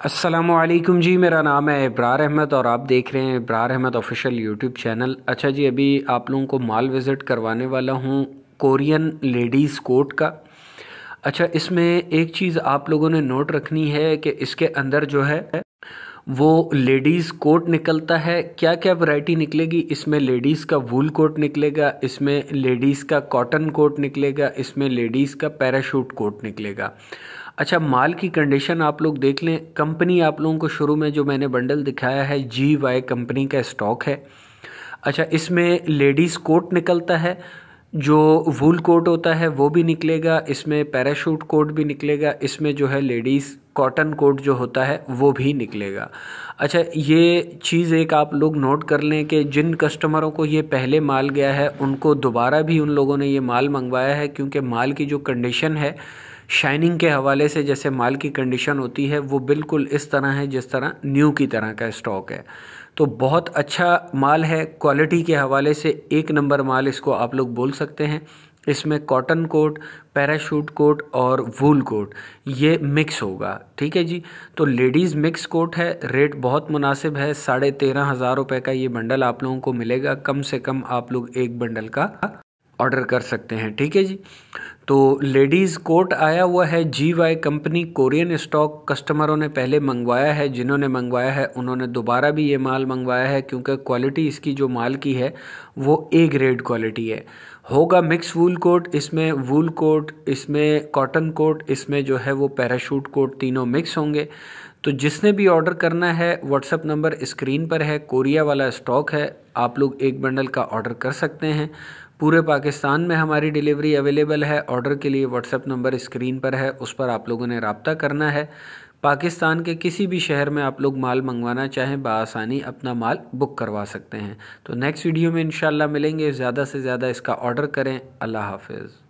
असलकुम जी, मेरा नाम है इब्रार अहमद और आप देख रहे हैं Ibrar Ahmed official YouTube channel. अच्छा जी, अभी आप लोगों को माल विज़िट करवाने वाला हूँ कोरियन लेडीज़ कोट का। अच्छा इसमें एक चीज़ आप लोगों ने नोट रखनी है कि इसके अंदर जो है, वो लेडीज़ कोट निकलता है। क्या क्या वैरायटी निकलेगी? इसमें लेडीज़ का वूल कोट निकलेगा, इसमें लेडीज़ का कॉटन कोट निकलेगा, इसमें लेडीज़ का पैराशूट कोट निकलेगा। अच्छा माल की कंडीशन आप लोग देख लें। कंपनी आप लोगों को शुरू में जो मैंने बंडल दिखाया है जी वाई कंपनी का स्टॉक है। अच्छा इसमें लेडीज़ कोट निकलता है, जो वूल कोट होता है, वो भी निकलेगा। इसमें पैराशूट कोट भी निकलेगा। इसमें जो है लेडीज़ कॉटन कोट जो होता है, वो भी निकलेगा। अच्छा ये चीज़ एक आप लोग नोट कर लें कि जिन कस्टमरों को ये पहले माल गया है, उनको दोबारा भी उन लोगों ने ये माल मंगवाया है, क्योंकि माल की जो कंडीशन है शाइनिंग के हवाले से जैसे माल की कंडीशन होती है, वो बिल्कुल इस तरह है, जिस तरह न्यू की तरह का स्टॉक है। तो बहुत अच्छा माल है क्वालिटी के हवाले से एक नंबर माल इसको आप लोग बोल सकते हैं। इसमें कॉटन कोट पैराशूट कोट और वूल कोट ये मिक्स होगा। ठीक है जी? तो लेडीज़ मिक्स कोट है रेट बहुत मुनासिब है, साढ़े तेरह हज़ार रुपये का ये बंडल आप लोगों को मिलेगा। कम से कम आप लोग एक बंडल का ऑर्डर कर सकते हैं। ठीक है जी? तो लेडीज़ कोट आया हुआ है। G Y company Korean stock कस्टमरों ने पहले मंगवाया है, जिन्होंने मंगवाया है, उन्होंने दोबारा भी ये माल मंगवाया है, क्योंकि क्वालिटी इसकी जो माल की है, वो ए ग्रेड क्वालिटी है। होगा मिक्स वूल कोट इसमें वूल कोट इसमें कॉटन कोट इसमें जो है वो पैराशूट कोट तीनों मिक्स होंगे। तो जिसने भी ऑर्डर करना है व्हाट्सअप नंबर स्क्रीन पर है कोरिया वाला स्टॉक है, आप लोग एक बंडल का ऑर्डर कर सकते हैं। पूरे पाकिस्तान में हमारी डिलीवरी अवेलेबल है। ऑर्डर के लिए व्हाट्सएप नंबर स्क्रीन पर है। उस पर आप लोगों ने रबता करना है। पाकिस्तान के किसी भी शहर में आप लोग माल मंगवाना चाहें बसानी अपना माल बुक करवा सकते हैं। तो नेक्स्ट वीडियो में इन मिलेंगे। ज़्यादा से ज़्यादा इसका ऑर्डर करें। अल्लाह हाफिज़।